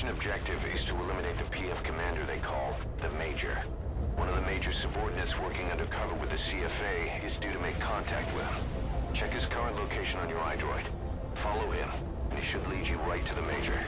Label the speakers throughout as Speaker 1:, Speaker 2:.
Speaker 1: mission objective is to eliminate the PF commander they call the Major. One of the Major's subordinates working undercover with the CFA is due to make contact with him. Check his current location on your iDroid. Follow him, and he should lead you right to the Major.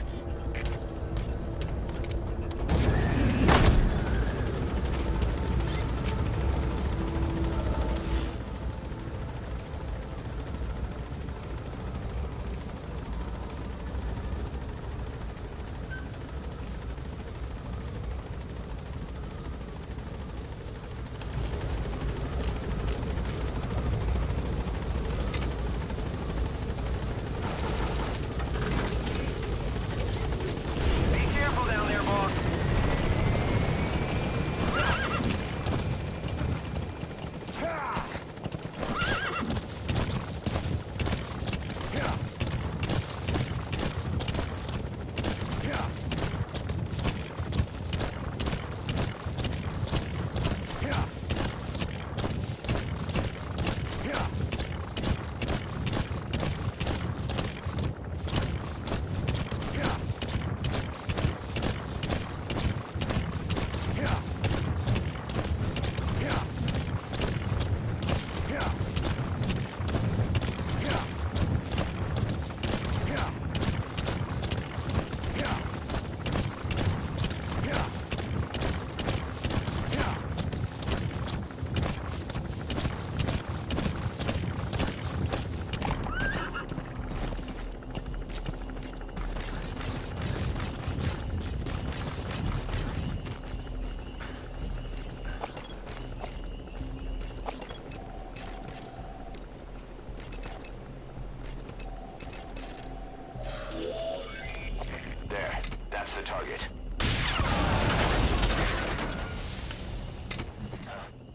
Speaker 1: Target.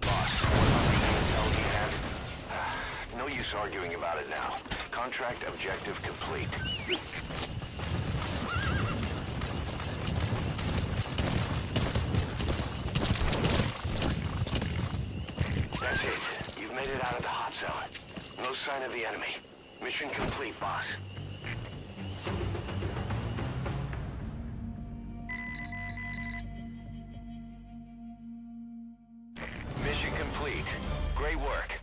Speaker 1: Boss? No use arguing about it now. Contract objective complete. That's it. You've made it out of the hot zone. No sign of the enemy. Mission complete, boss. Great work.